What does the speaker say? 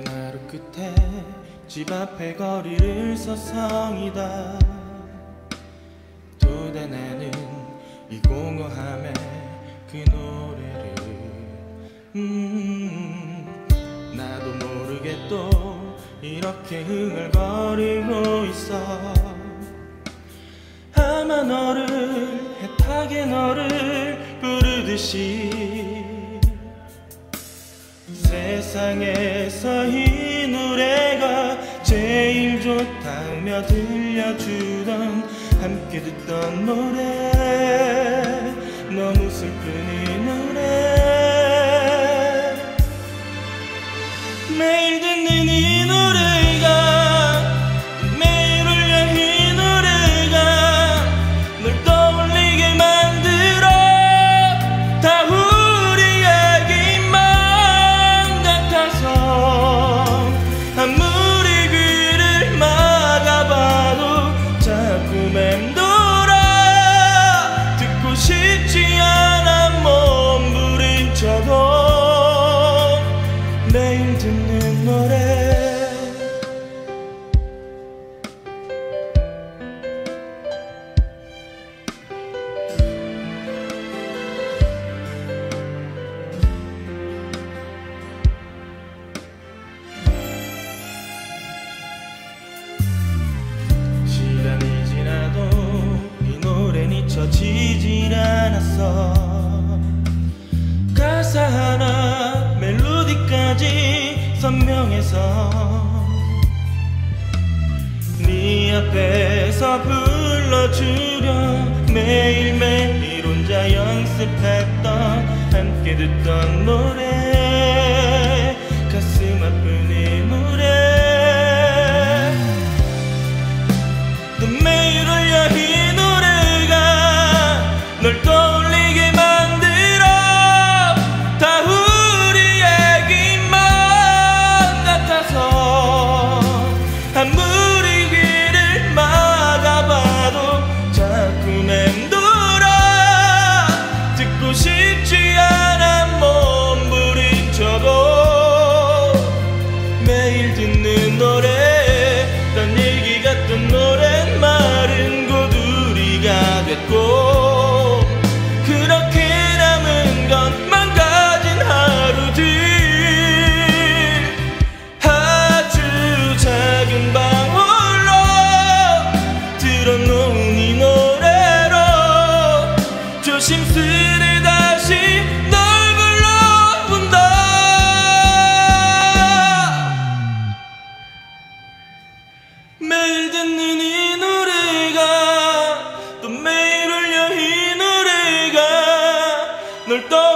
힘든 하루 끝에 집 앞에 거리를 서성이다. 나는 이 공허함에 그 노래를 음 나도 모르게 또 이렇게 흥얼거리고 있어. 아마 너를 애타게 너를 부르듯이 세상에서 이 노래가 제일 좋다며 들려주던 함께 듣던 노래. 너무 슬픈 이 노래 듣는 노래. 시간이 지나도 이 노래는 잊혀지질 않았어 선명해서 네 앞에서 불러주려 매일매일 혼자 연습했던 함께 듣던 노래 yeah. 늘 떠.